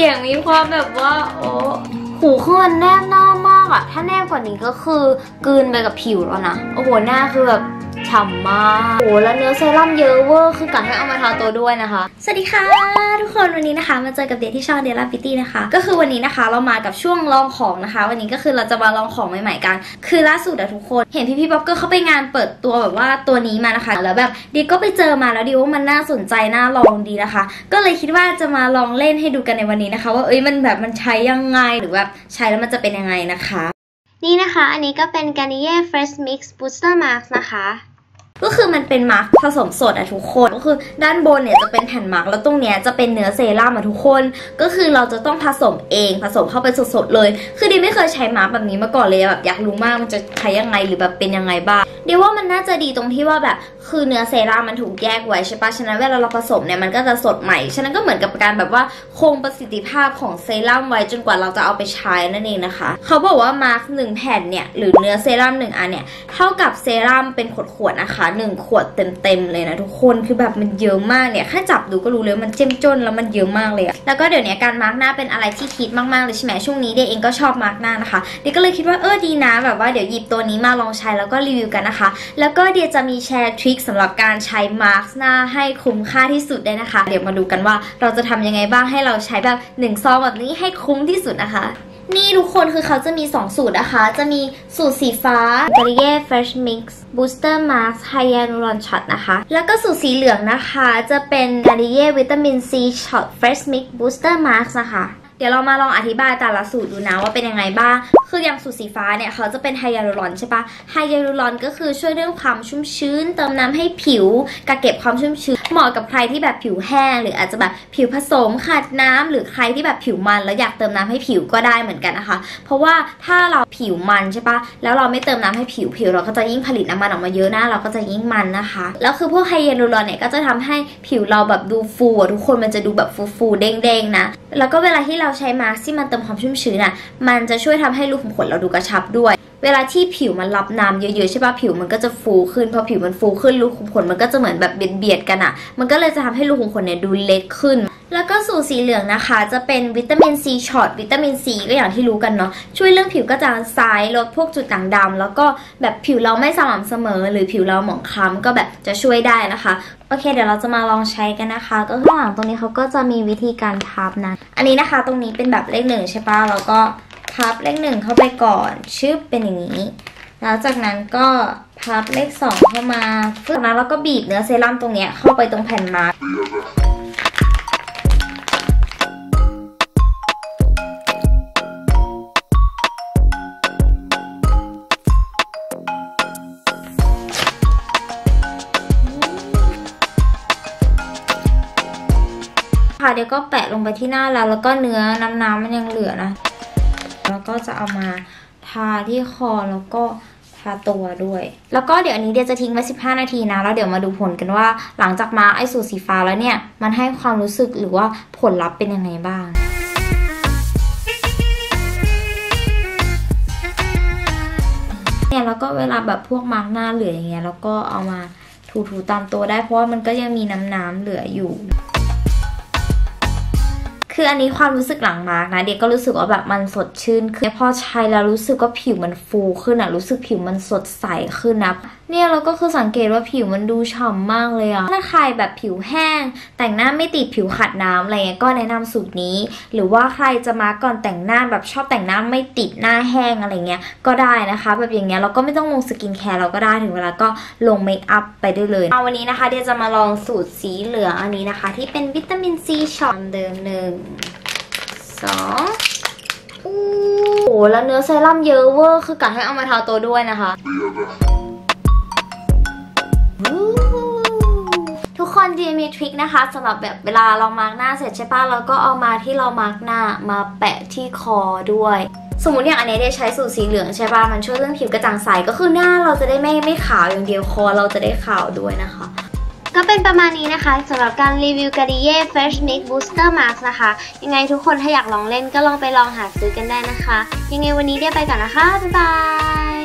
สียงมีความแบบว่า โอ้หูคือมันแนบหน้า มากอะถ้าแนบกว่านี้ก็คือกืนไปกับผิวแล้วนะ โอ้โห หน้าคือแบบฉ่ำมาก โอ้โหแล้วเนื้อเซรั่มเยอะเวอร์ คือกะให้เอามาทาตัวด้วยนะคะ สวัสดีค่ะ ทุกคนวันนี้นะคะ มาเจอกับเดทที่ช่องเดล่าพิตี้นะคะ ก็คือวันนี้นะคะเรามากับช่วงลองของนะคะ วันนี้ก็คือเราจะมาลองของใหม่ๆกัน คือล่าสุดอะทุกคน เห็นพี่พี่บ๊อบเกอร์เขาไปงานเปิดตัวแบบว่าตัวนี้มานะคะ แล้วแบบดีก็ไปเจอมาแล้วดีว่ามันน่าสนใจน่าลองดีนะคะ ก็เลยคิดว่าจะมาลองเล่นให้ดูกันในวันนี้นะคะ ว่าเอ้ยมันแบบมันใช้ยังไงหรือแบบใช้แล้วมันจะเป็นยังไงนะคะ นี่นะคะ อันนี้ก็เป็น Garnier Fresh Mix Booster Mask นะคะก็คือมันเป็นมาร์กผสมสดอะทุกคน ก็คือด้านบนเนี่ยจะเป็นแผ่นมาร์กแล้วตรงเนี้ยจะเป็นเนื้อเซรั่มอะทุกคน ก็คือเราจะต้องผสมเองผสมเข้าไปสดๆเลย คือดิไม่เคยใช้มาร์กแบบนี้มาก่อนเลยแบบอยากรู้มากมันจะใช้ยังไงหรือแบบเป็นยังไงบ้าง เดี๋ยวว่ามันน่าจะดีตรงที่ว่าแบบคือเนื้อเซรั่มมันถูกแยกไว้ใช่ปะฉะนั้นเวลาเราผสมเนี่ยมันก็จะสดใหม่ ฉะนั้นก็เหมือนกับการแบบว่าคงประสิทธิภาพของเซรั่มไว้จนกว่าเราจะเอาไปใช้นั่นเองนะคะ เขาบอกว่ามาส์กหนึ่งแผ่นเนี่ยหรือเนื้อเซรั่มหนึ่งอันเนี่ยเท่ากับเซรั่มเป็นขวดๆนะคะหนึ่งขวดเต็มๆเลยนะทุกคนคือแบบมันเยอะมากเนี่ยแค่จับดูก็รู้เลยมันเข้มข้นแล้วมันเยอะมากเลยอะแล้วก็เดี๋ยวนี้การมาส์กหน้าเป็นอะไรที่ฮิตมากๆเลยใช่ไหมช่วงนี้เดียร์เองก็ชอบมาส์กหน้านะคะเดียร์ก็เลยคิดว่าเออดีนะแบบว่าเดี๋ยวหยิบตัวนี้มาลองใช้แล้วก็รีวิวกันนะคะแล้วก็เดี๋ยวจะมีแชร์ทริคสำหรับการใช้มาร์กหน้าให้คุ้มค่าที่สุดได้นะคะ เดี๋ยวมาดูกันว่าเราจะทำยังไงบ้างให้เราใช้แบบหนึ่งซองแบบนี้ให้คุ้มที่สุดนะคะนี่ทุกคนคือเขาจะมี 2 สูตรนะคะ จะมีสูตรสีฟ้า Garnier Fresh Mix Booster Mask Hyaluron Shot นะคะ แล้วก็สูตรสีเหลืองนะคะ จะเป็น Garnier Vitamin C Shot Fresh Mix Booster Mask นะคะ เดี๋ยวเรามาลองอธิบายแต่ละสูตรดูนะว่าเป็นยังไงบ้าง คืออย่างสูตรสีฟ้าเนี่ยเขาจะเป็นไฮยาลูรอนใช่ปะไฮยาลูรอนก็คือช่วยเรื่องความชุ่มชื้น เติมน้ำให้ผิวกักเก็บความชุ่มชื้น เหมาะกับใครที่แบบผิวแห้ง หรืออาจจะแบบผิวผสมขาดน้ำหรือใครที่แบบผิวมันแล้วอยากเติมน้ำให้ผิวก็ได้เหมือนกันนะคะ เพราะว่าถ้าเราผิวมันใช่ปะแล้วเราไม่เติมน้ำให้ผิวผิวเราก็จะยิ่งผลิตน้ำมันออกมาเยอะหน้าเราก็จะยิ่งมันนะคะ แล้วคือพวกไฮยาลูรอนเนี่ยก็จะทำให้ผิวเราแบบดูฟูอะทุกคนมันจะดูแบบฟูๆเด้งๆนะ แล้วก็เวลาที่เราราใช้มาสก์ที่มันเติมความชุ่มชื้นอะ มันจะช่วยทำให้รูขุมขนเราดูกระชับด้วย เวลาที่ผิวมันรับน้ำเยอะๆใช่ปะผิวมันก็จะฟูขึ้นพอผิวมันฟูขึ้นรูขุมขนมันก็จะเหมือนแบบเบียดๆกันอะ มันก็เลยจะทำให้รูขุมขนเนี่ยดูเล็กขึ้น แล้วก็สูตรสีเหลืองนะคะ จะเป็นวิตามินซีช็อตวิตามินซีก็อย่างที่รู้กันเนาะช่วยเรื่องผิวกระจ่างใสลดพวกจุดด่างดำแล้วก็แบบผิวเราไม่สม่ำเสมอ หรือผิวเราหมองคล้ำก็แบบจะช่วยได้นะคะโอเค เดี๋ยวเราจะมาลองใช้กันนะคะ ก็ข้างหลังตรงนี้เขาก็จะมีวิธีการพับนะ อันนี้นะคะตรงนี้เป็นแบบเลขหนึ่งใช่ปะแล้วก็ พับเลขหนึ่งเข้าไปก่อนชึบเป็นอย่างนี้ แล้วจากนั้นก็พับเลขสองเข้ามาจากนั้นเราก็บีบเนื้อเซรั่มตรงเนี้ยเข้าไปตรงแผ่นมาร์กค่ะเดี๋ยวก็แปะลงไปที่หน้าแล้วแล้วก็เนื้อน้ำน้ำมันยังเหลือนะ แล้วก็จะเอามาทาที่คอแล้วก็ทาตัวด้วย แล้วก็เดี๋ยวอันนี้เดี๋ยวจะทิ้งไว้ 15 นาทีนะ แล้วเดี๋ยวมาดูผลกันว่าหลังจากมาไอสูตรสีฟ้าแล้วเนี่ย มันให้ความรู้สึกหรือว่าผลลัพธ์เป็นยังไงบ้างเนี่ยแล้วก็เวลาแบบพวกมาร์กหน้าเหลืออย่างเงี้ยแล้วก็เอามาถูๆตามตัวได้เพราะว่ามันก็ยังมีน้ำๆเหลืออยู่ คืออันนี้ความรู้สึกหลังมาร์กนะเดียก็รู้สึกว่าแบบมันสดชื่นคือพอใช้แล้วรู้สึกว่าผิวมันฟูขึ้นอะรู้สึกผิวมันสดใสขึ้นนะ เนี่ยเราก็คือสังเกตว่าผิวมันดูฉ่ำมากเลยอะถ้าใครแบบผิวแห้ง แต่งหน้าไม่ติดผิวขัดน้ำอะไรเงี้ยก็แนะนำสูตรนี้ หรือว่าใครจะมาก่อนแต่งหน้าแบบชอบแต่งหน้าไม่ติดหน้าแห้งอะไรเงี้ยก็ได้นะคะ แบบอย่างเงี้ยเราก็ไม่ต้องลงสกินแคร์เราก็ได้ถึงเวลาก็ลงเมคอัพไปได้เลยเอาวันนี้นะคะเดี๋ยวจะมาลองสูตรสีเหลืองอันนี้นะคะ ที่เป็นวิตามินซีช็อตเดิมหนึ่งสองโอ้โหแล้วเนื้อเซรั่มเยอะเวอร์คือกะให้เอามาทาตัวด้วยนะคะ ทุกคนเดียร์มี trick นะคะสำหรับแบบเวลาเรามาส์กหน้าเสร็จใช่ปะเราก็เอามาที่เรามาส์กหน้ามาแปะที่คอด้วย สมมติอย่างอันนี้ได้ใช้สูตรสีเหลืองใช่ปะมันช่วยเรื่องผิวกระจ่างใสก็คือหน้าเราจะได้ไม่ไม่ขาวอย่างเดียวคอเราจะได้ขาวด้วยนะคะ ก็เป็นประมาณนี้นะคะสำหรับการรีวิว Garnier Fresh Mix Booster Mask นะคะ ยังไงทุกคนถ้าอยากลองเล่นก็ลองไปลองหาซื้อกันได้นะคะ ยังไงวันนี้เดียไปก่อนนะคะบ๊ายบาย